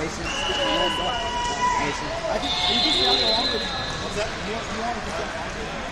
Mason. Mason. I think you just have along with What's that? You want, you want to get